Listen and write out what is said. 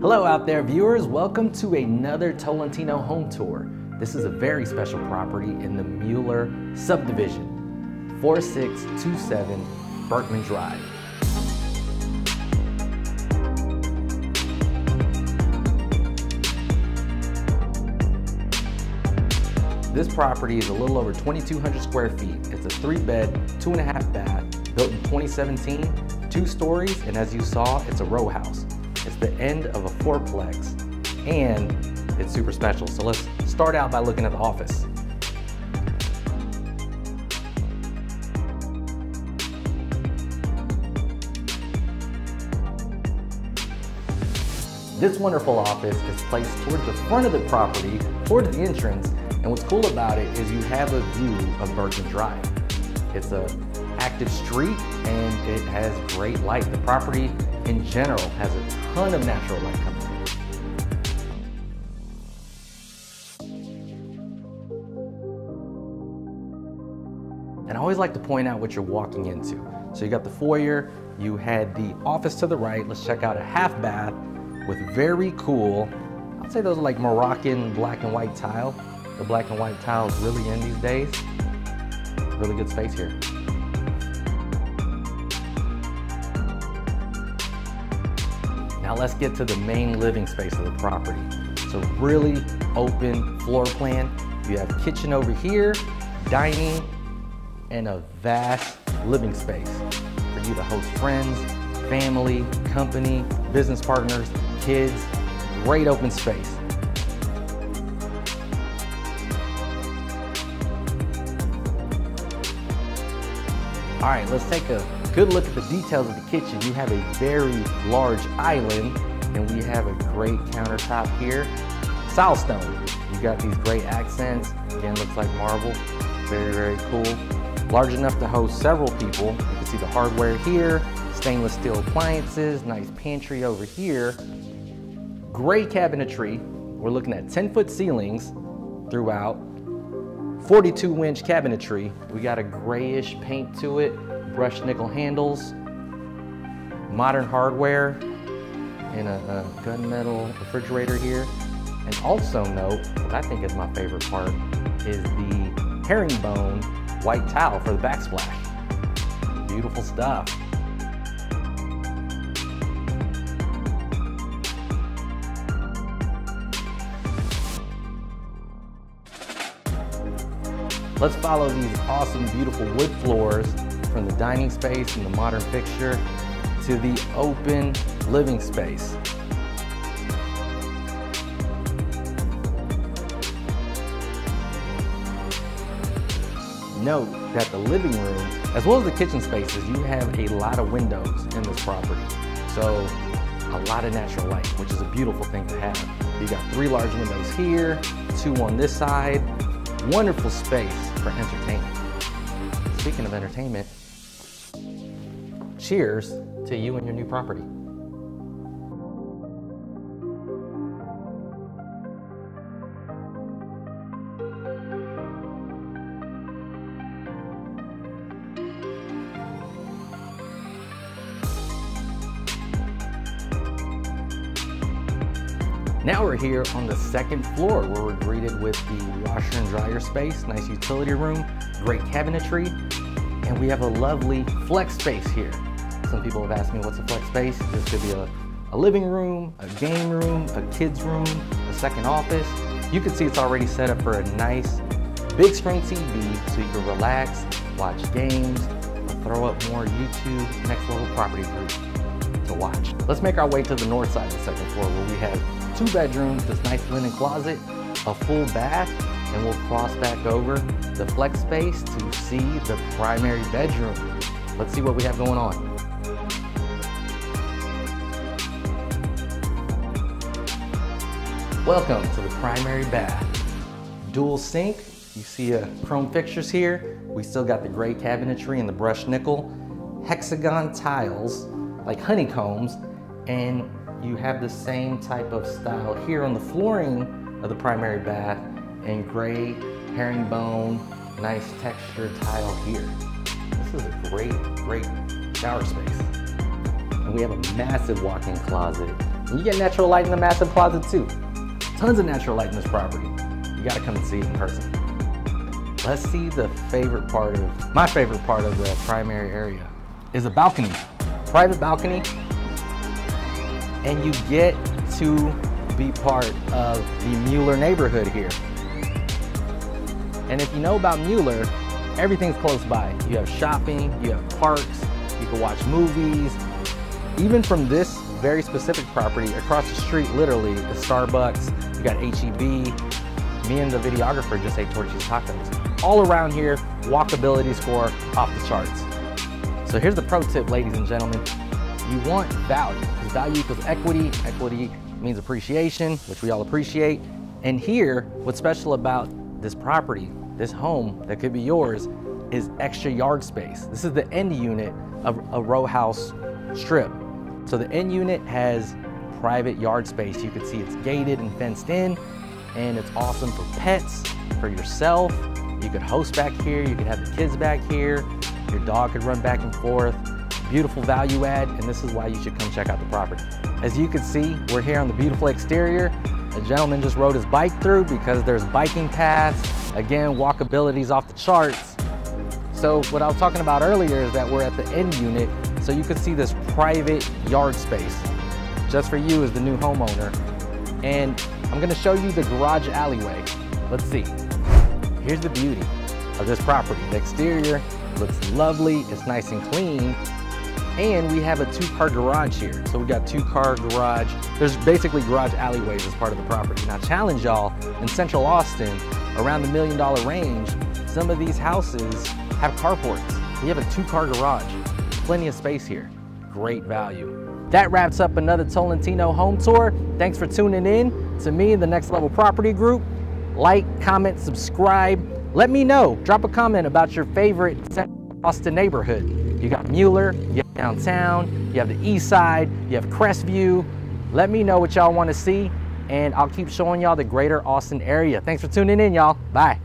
Hello out there viewers, welcome to another Tolentino home tour. This is a very special property in the Mueller subdivision, 4627 Berkman Drive. This property is a little over 2,200 square feet. It's a three bed, two and a half bath, built in 2017, two stories, and as you saw, it's a row house. It's the end of a fourplex, and it's super special. So let's start out by looking at the office. This wonderful office is placed towards the front of the property, towards the entrance, and what's cool about it is you have a view of Berkman Drive. It's a active street and it has great light. The property in general has a ton of natural light coming in. And I always like to point out what you're walking into. So you got the foyer, you had the office to the right. Let's check out a half bath with very cool, I'd say those are like Moroccan black and white tile. The black and white tile is really in these days. Really good space here. Now let's get to the main living space of the property. It's a really open floor plan. You have kitchen over here, dining, and a vast living space for you to host friends, family, company, business partners, kids. Great open space. All right, let's take a good look at the details of the kitchen. You have a very large island and we have a great countertop here. Silestone. You got these great accents. Again, looks like marble. Very, very cool. Large enough to host several people. You can see the hardware here, stainless steel appliances, nice pantry over here. Great cabinetry. We're looking at 10 foot ceilings throughout. 42 inch cabinetry. We got a grayish paint to it, brushed nickel handles, modern hardware, and a, a gunmetal refrigerator here. And also note, what I think is my favorite part, is the herringbone white towel for the backsplash. Beautiful stuff. Let's follow these awesome, beautiful wood floors from the dining space and the modern fixture to the open living space. Note that the living room, as well as the kitchen spaces, you have a lot of windows in this property. So a lot of natural light, which is a beautiful thing to have. You got three large windows here, two on this side, wonderful space for entertainment. Speaking of entertainment, cheers to you and your new property. Now we're here on the second floor where we're greeted with the washer and dryer space, nice utility room, great cabinetry, and we have a lovely flex space here. Some people have asked me what's a flex space. This could be a, a living room, a game room, a kid's room, a second office. You can see it's already set up for a nice big screen TV so you can relax, watch games, throw up more YouTube, next level property group to watch. Let's make our way to the north side of the second floor where we have two bedrooms, this nice linen closet, a full bath, and we'll cross back over the flex space to see the primary bedroom. Let's see what we have going on. Welcome to the primary bath. Dual sink, you see uh, chrome fixtures here. We still got the gray cabinetry and the brushed nickel. Hexagon tiles, like honeycombs, and you have the same type of style here on the flooring of the primary bath and gray herringbone, nice texture tile here. This is a great, great shower space. And we have a massive walk-in closet And you get natural light in the massive closet too. Tons of natural light in this property. You gotta come and see it in person. Let's see the favorite part of, my favorite part of the primary area is a balcony. Private balcony. And you get to be part of the Mueller neighborhood here. And if you know about Mueller, everything's close by. You have shopping, you have parks, you can watch movies. Even from this very specific property, across the street literally is Starbucks, you got HEB. Me and the videographer just ate Torchy's Tacos. All around here, walkability score off the charts. So here's the pro tip, ladies and gentlemen. You want value, because value equals equity. Equity means appreciation, which we all appreciate. And here, what's special about this property this home that could be yours is extra yard space. This is the end unit of a row house strip. So the end unit has private yard space. You can see it's gated and fenced in and it's awesome for pets, for yourself. You could host back here, you could have the kids back here, your dog could run back and forth. Beautiful value add, and this is why you should come check out the property. As you can see, we're here on the beautiful exterior. A gentleman just rode his bike through because there's biking paths Again, walkability's off the charts. So what I was talking about earlier is that we're at the end unit, so you can see this private yard space just for you as the new homeowner. And I'm gonna show you the garage alleyway. Let's see. Here's the beauty of this property. The exterior looks lovely, it's nice and clean, and we have a two-car garage here. So we got two-car garage. There's basically garage alleyways as part of the property. Now challenge y'all, in Central Austin, around the million dollar range, some of these houses have carports. We have a two-car garage. Plenty of space here. Great value. That wraps up another Tolentino home tour. Thanks for tuning in to me the Next Level Property Group. Like, comment, subscribe. Let me know. Drop a comment about your favorite Austin neighborhood. You got Mueller, you have downtown, you have the east side, you have Crestview. Let me know what y'all want to see and I'll keep showing y'all the greater Austin area. Thanks for tuning in, y'all. Bye.